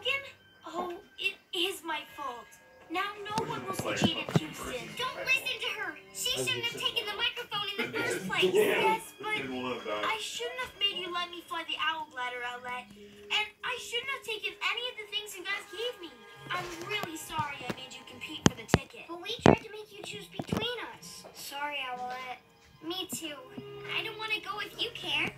Logan? Oh, it is my fault. Now no one will see Jaden Houston. Don't listen to her. She shouldn't have taken the microphone in the first place. Yes, but I shouldn't have made you let me fly the owl glider, Owlette. And I shouldn't have taken any of the things you guys gave me. I'm really sorry I made you compete for the ticket. But we tried to make you choose between us. Sorry, Owlette. Me too. I don't want to go if you care.